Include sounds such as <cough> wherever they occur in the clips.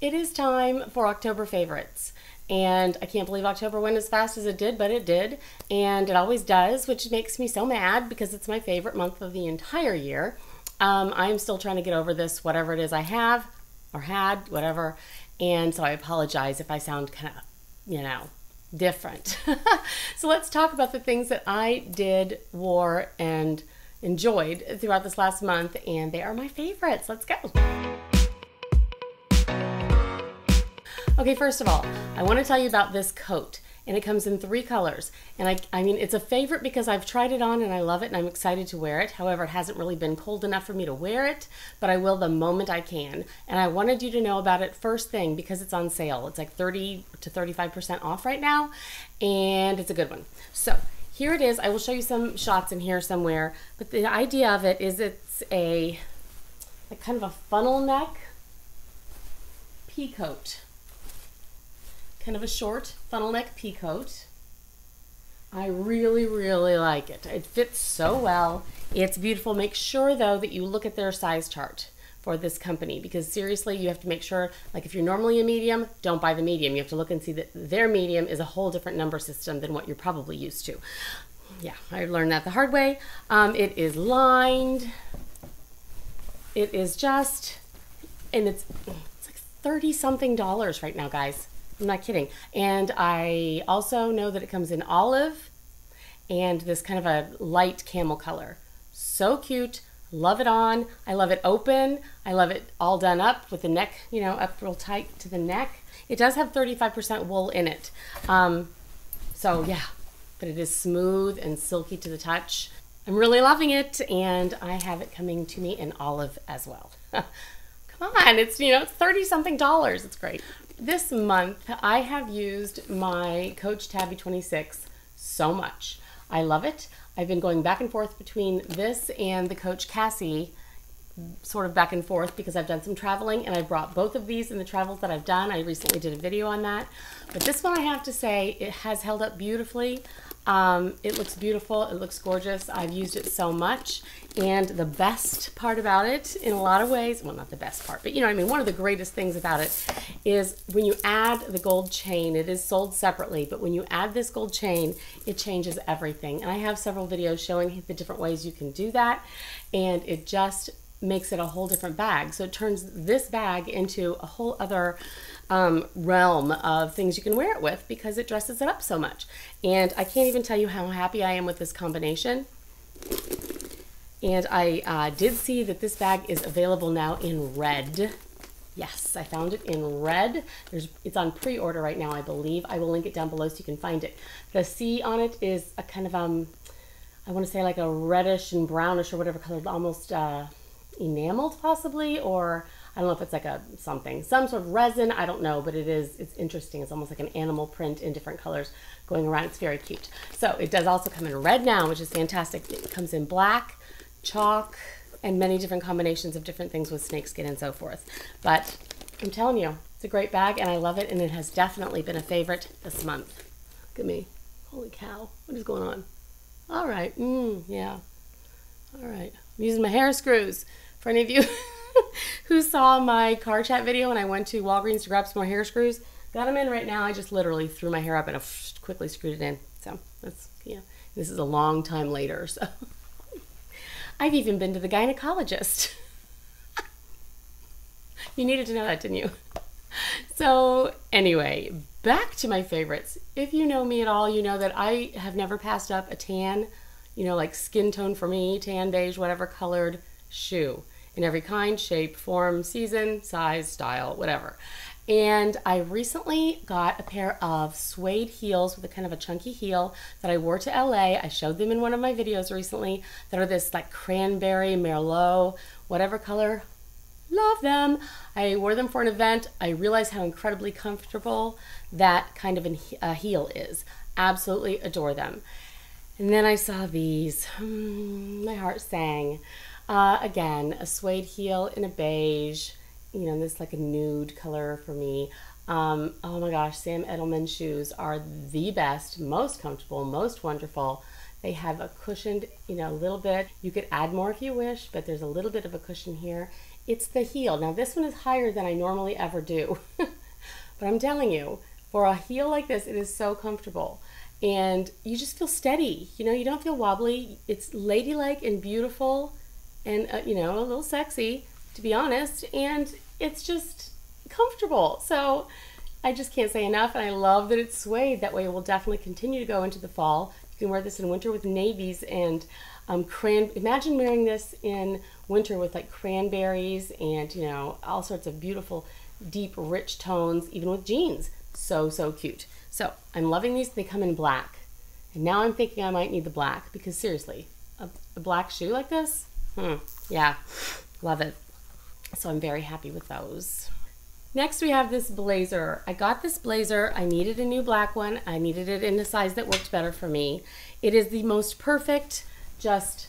It is time for October favorites. And I can't believe October went as fast as it did, but it did. And it always does, which makes me so mad because it's my favorite month of the entire year. Um, I'm still trying to get over this, whatever it is I have or had, whatever. And so I apologize if I sound kind of, you know, different. <laughs> so let's talk about the things that I did, wore, and enjoyed throughout this last month. And they are my favorites. Let's go. Okay, first of all, I want to tell you about this coat. And it comes in three colors. And I, I mean, it's a favorite because I've tried it on and I love it and I'm excited to wear it. However, it hasn't really been cold enough for me to wear it, but I will the moment I can. And I wanted you to know about it first thing because it's on sale. It's like 30 to 35% off right now, and it's a good one. So here it is. I will show you some shots in here somewhere. But the idea of it is it's a like kind of a funnel neck pea coat kind of a short funnel neck pea coat. I really, really like it. It fits so well. It's beautiful. Make sure though that you look at their size chart for this company because seriously, you have to make sure, like if you're normally a medium, don't buy the medium. You have to look and see that their medium is a whole different number system than what you're probably used to. Yeah, I learned that the hard way. Um, it is lined. It is just, and it's, it's like 30 something dollars right now, guys. I'm not kidding. And I also know that it comes in olive and this kind of a light camel color. So cute. Love it on. I love it open. I love it all done up with the neck, you know, up real tight to the neck. It does have 35% wool in it. Um, so yeah, but it is smooth and silky to the touch. I'm really loving it and I have it coming to me in olive as well. <laughs> Come on, it's, you know, it's 30 something dollars. It's great this month I have used my Coach Tabby 26 so much. I love it. I've been going back and forth between this and the Coach Cassie sort of back and forth because I've done some traveling and I brought both of these in the travels that I've done. I recently did a video on that. But this one I have to say, it has held up beautifully. Um, it looks beautiful. It looks gorgeous. I've used it so much. And the best part about it, in a lot of ways, well, not the best part, but you know what I mean? One of the greatest things about it is when you add the gold chain, it is sold separately, but when you add this gold chain, it changes everything. And I have several videos showing the different ways you can do that. And it just makes it a whole different bag. So it turns this bag into a whole other um, realm of things you can wear it with because it dresses it up so much. And I can't even tell you how happy I am with this combination. And I uh, did see that this bag is available now in red. Yes, I found it in red. There's, it's on pre-order right now, I believe. I will link it down below so you can find it. The C on it is a kind of, um, I want to say like a reddish and brownish or whatever color, almost uh, enameled possibly, or I don't know if it's like a something, some sort of resin. I don't know, but it is. It's interesting. It's almost like an animal print in different colors going around. It's very cute. So it does also come in red now, which is fantastic. It comes in black, chalk, and many different combinations of different things with snakeskin and so forth. But I'm telling you, it's a great bag, and I love it. And it has definitely been a favorite this month. Look at me. Holy cow! What is going on? All right. Mm, yeah. All right. I'm using my hair screws. For any of you <laughs> who saw my car chat video when I went to Walgreens to grab some more hair screws, got them in right now. I just literally threw my hair up and I quickly screwed it in. So that's, yeah, this is a long time later. So <laughs> I've even been to the gynecologist. <laughs> you needed to know that, didn't you? So, anyway, back to my favorites. If you know me at all, you know that I have never passed up a tan, you know, like skin tone for me, tan, beige, whatever colored shoe in every kind, shape, form, season, size, style, whatever. And I recently got a pair of suede heels with a kind of a chunky heel that I wore to LA. I showed them in one of my videos recently that are this like cranberry, merlot, whatever color. Love them. I wore them for an event. I realized how incredibly comfortable that kind of a heel is. Absolutely adore them. And then I saw these. Hmm, my heart sang. Uh, again, a suede heel in a beige, you know, this like a nude color for me. Um, oh my gosh, Sam Edelman shoes are the best, most comfortable, most wonderful. They have a cushioned, you know, a little bit. You could add more if you wish, but there's a little bit of a cushion here. it's the heel. Now this one is higher than I normally ever do. <laughs> but I'm telling you, for a heel like this, it is so comfortable. And you just feel steady. You know, you don't feel wobbly. It's ladylike and beautiful and, uh, you know, a little sexy, to be honest. And it's just comfortable. So I just can't say enough. And I love that it's suede. That way it will definitely continue to go into the fall. You can wear this in winter with navies and um, cran. Imagine wearing this in winter with like cranberries and, you know, all sorts of beautiful, deep, rich tones, even with jeans. So, so cute. So I'm loving these. They come in black. And now I'm thinking I might need the black because seriously, a, a black shoe like this? Hmm, yeah, love it. So I'm very happy with those. Next we have this blazer. I got this blazer. I needed a new black one. I needed it in a size that worked better for me. It is the most perfect, just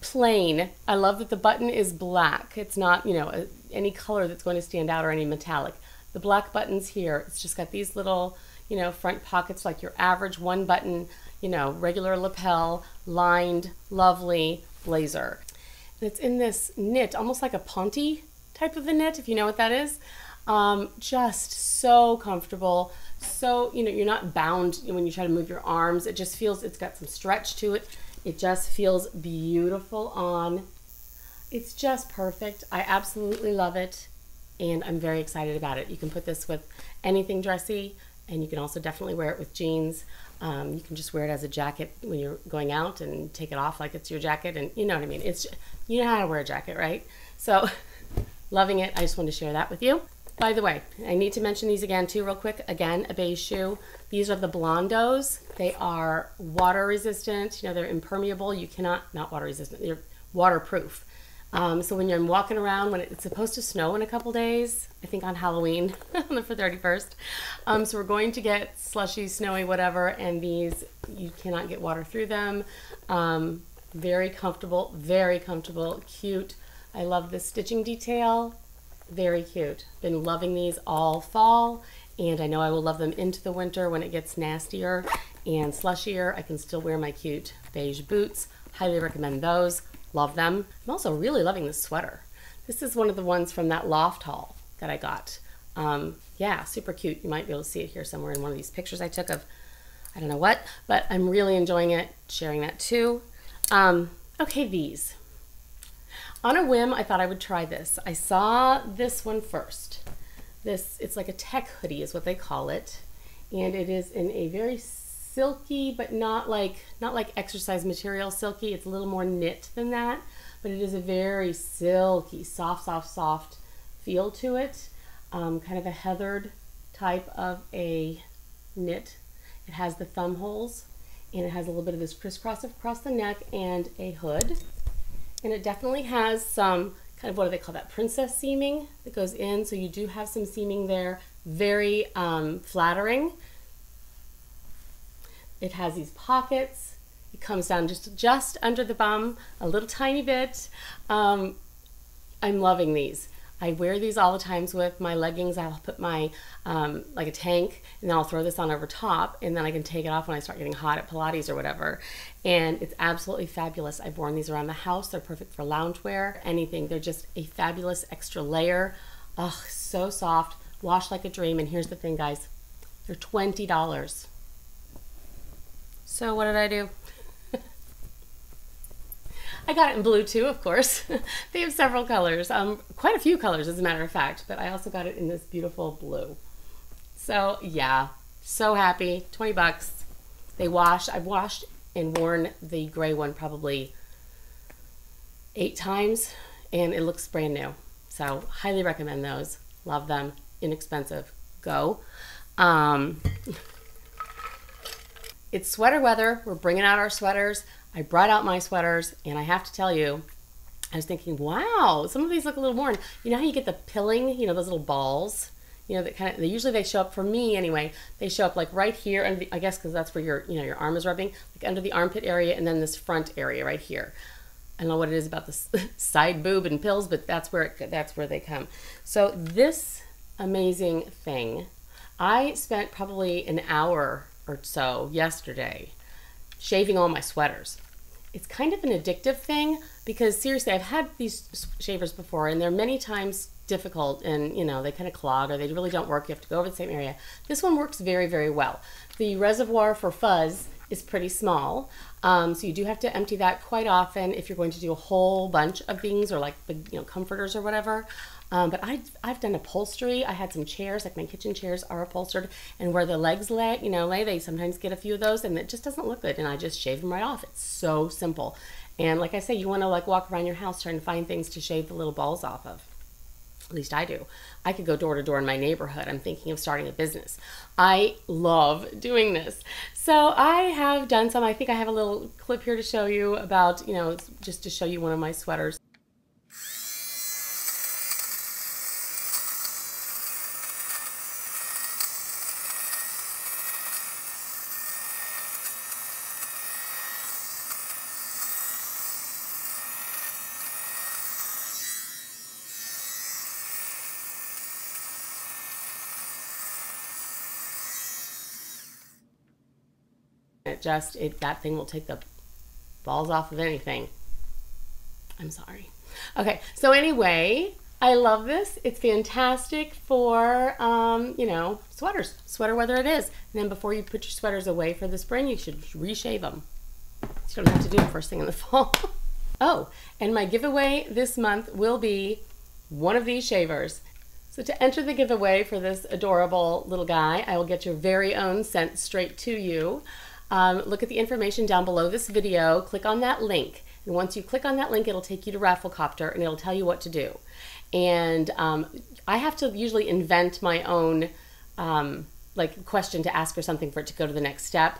plain. I love that the button is black. It's not, you know, any color that's going to stand out or any metallic. The black buttons here, it's just got these little, you know, front pockets like your average one button, you know, regular lapel, lined, lovely blazer. And it's in this knit, almost like a ponte type of a knit, if you know what that is. Um, just so comfortable. So, you know, you're not bound when you try to move your arms. It just feels, it's got some stretch to it. It just feels beautiful on. It's just perfect. I absolutely love it and I'm very excited about it. You can put this with anything dressy, and you can also definitely wear it with jeans. Um, you can just wear it as a jacket when you're going out and take it off like it's your jacket, and you know what I mean. It's you know how to wear a jacket, right? So, <laughs> loving it. I just wanted to share that with you. By the way, I need to mention these again too, real quick. Again, a beige shoe. These are the Blondos. They are water resistant. You know, they're impermeable. You cannot not water resistant. They're waterproof. Um, so when you're walking around, when it's supposed to snow in a couple days, I think on Halloween <laughs> for 31st. Um, so we're going to get slushy, snowy, whatever, and these, you cannot get water through them. Um, very comfortable, very comfortable, cute. I love the stitching detail. Very cute. Been loving these all fall, and I know I will love them into the winter when it gets nastier and slushier. I can still wear my cute beige boots. Highly recommend those. Love them. I'm also really loving this sweater. This is one of the ones from that loft haul that I got. Um, yeah, super cute. You might be able to see it here somewhere in one of these pictures I took of I don't know what, but I'm really enjoying it, sharing that too. Um, okay, these. On a whim, I thought I would try this. I saw this one first. This, it's like a tech hoodie is what they call it. And it is in a very silky, but not like not like exercise material silky. It's a little more knit than that, but it is a very silky, soft, soft, soft feel to it. Um, kind of a heathered type of a knit. It has the thumb holes, and it has a little bit of this crisscross across the neck and a hood. And it definitely has some kind of what do they call that princess seaming that goes in. So you do have some seaming there, very um, flattering. It has these pockets. It comes down just just under the bum, a little tiny bit. Um, I'm loving these. I wear these all the times with my leggings. I'll put my um, like a tank, and then I'll throw this on over top, and then I can take it off when I start getting hot at Pilates or whatever. And it's absolutely fabulous. I've worn these around the house. They're perfect for loungewear, anything. They're just a fabulous extra layer. Oh, so soft, wash like a dream. And here's the thing, guys, they're twenty dollars. So what did I do? I got it in blue too, of course. <laughs> they have several colors, um, quite a few colors as a matter of fact, but I also got it in this beautiful blue. So yeah, so happy, 20 bucks. They wash, I've washed and worn the gray one probably eight times and it looks brand new. So highly recommend those. Love them, inexpensive, go. Um, <laughs> it's sweater weather. We're bringing out our sweaters. I brought out my sweaters, and I have to tell you, I was thinking, wow, some of these look a little worn. You know how you get the pilling, you know, those little balls? You know, that kind of, they usually they show up, for me anyway, they show up like right here, and I guess because that's where your, you know, your arm is rubbing, like under the armpit area, and then this front area right here. I don't know what it is about the <laughs> side boob and pills, but that's where it, that's where they come. So this amazing thing, I spent probably an hour or so yesterday shaving all my sweaters. it's kind of an addictive thing because seriously, I've had these shavers before and they're many times difficult and you know they kind of clog or they really don't work. You have to go over the same area. This one works very very well. The reservoir for fuzz is pretty small um, so you do have to empty that quite often if you're going to do a whole bunch of things or like you know comforters or whatever um, but I, I've done upholstery. I had some chairs, like my kitchen chairs are upholstered, and where the legs lay, you know, lay, they sometimes get a few of those, and it just doesn't look good. And I just shave them right off. It's so simple. And like I say, you want to like walk around your house trying to find things to shave the little balls off of. At least I do. I could go door to door in my neighborhood. I'm thinking of starting a business. I love doing this. So I have done some. I think I have a little clip here to show you about, you know, just to show you one of my sweaters. Just it that thing will take the balls off of anything. I'm sorry. Okay, so anyway, I love this. It's fantastic for um, you know sweaters, sweater weather it is. And then before you put your sweaters away for the spring, you should reshave them. So you don't have to do it first thing in the <laughs> fall. oh, and my giveaway this month will be one of these shavers. So to enter the giveaway for this adorable little guy, I will get your very own sent straight to you. Um, look at the information down below this video, click on that link. And once you click on that link, it'll take you to Rafflecopter and it'll tell you what to do. And um, I have to usually invent my own um, like question to ask or something for it to go to the next step.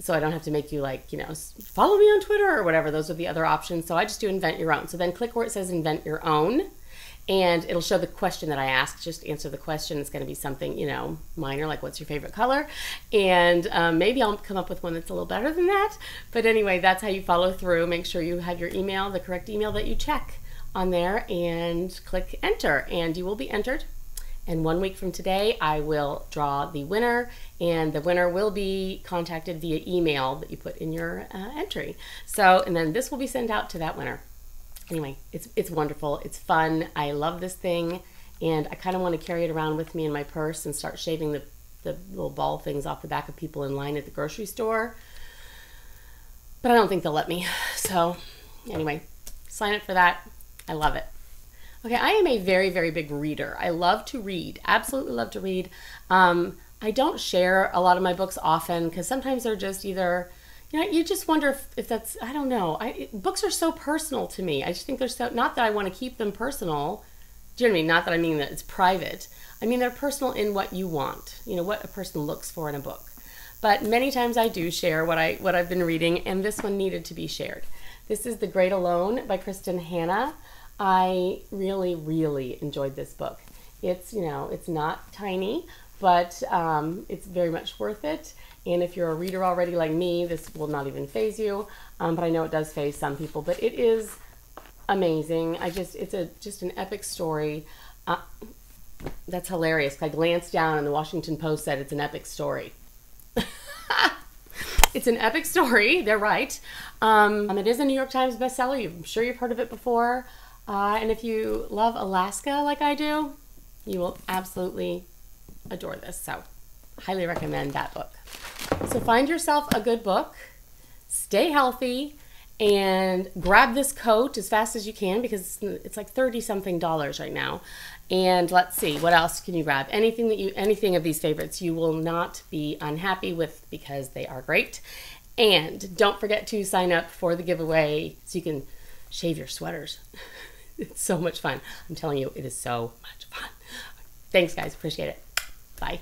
So I don't have to make you like, you know, follow me on Twitter or whatever. Those are the other options. So I just do invent your own. So then click where it says invent your own and it'll show the question that I asked. Just answer the question. It's going to be something, you know, minor, like what's your favorite color? And um, maybe I'll come up with one that's a little better than that. But anyway, that's how you follow through. Make sure you have your email, the correct email that you check on there, and click enter, and you will be entered. And one week from today, I will draw the winner, and the winner will be contacted via email that you put in your uh, entry. So, and then this will be sent out to that winner anyway, it's it's wonderful. It's fun. I love this thing, and I kind of want to carry it around with me in my purse and start shaving the the little ball things off the back of people in line at the grocery store. But I don't think they'll let me. <laughs> So, anyway, sign up for that. I love it. Okay, I am a very, very big reader. I love to read, absolutely love to read. Um, I don't share a lot of my books often because sometimes they're just either you know, you just wonder if, if that's, I don't know. I, books are so personal to me. I just think they're so, not that I want to keep them personal. Do you know what I mean? Not that I mean that it's private. I mean, they're personal in what you want, you know, what a person looks for in a book. But many times I do share what, I, what I've been reading, and this one needed to be shared. This is The Great Alone by Kristin Hannah. I really, really enjoyed this book. It's, you know, it's not tiny, but um, it's very much worth it. And if you're a reader already like me, this will not even phase you. Um, but I know it does phase some people. But it is amazing. I just, it's a just an epic story. Uh, that's hilarious. I glanced down and the Washington Post said it's an epic story. <laughs> it's an epic story. They're right. Um, it is a New York Times bestseller. I'm sure you've heard of it before. Uh, and if you love Alaska like I do, you will absolutely adore this. So, highly recommend that book. So find yourself a good book, stay healthy, and grab this coat as fast as you can because it's like 30 something dollars right now. And let's see, what else can you grab? Anything that you anything of these favorites you will not be unhappy with because they are great. And don't forget to sign up for the giveaway so you can shave your sweaters. <laughs> it's so much fun. I'm telling you, it is so much fun. Thanks guys, appreciate it. Bye.